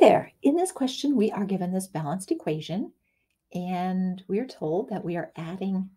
there. In this question, we are given this balanced equation and we are told that we are adding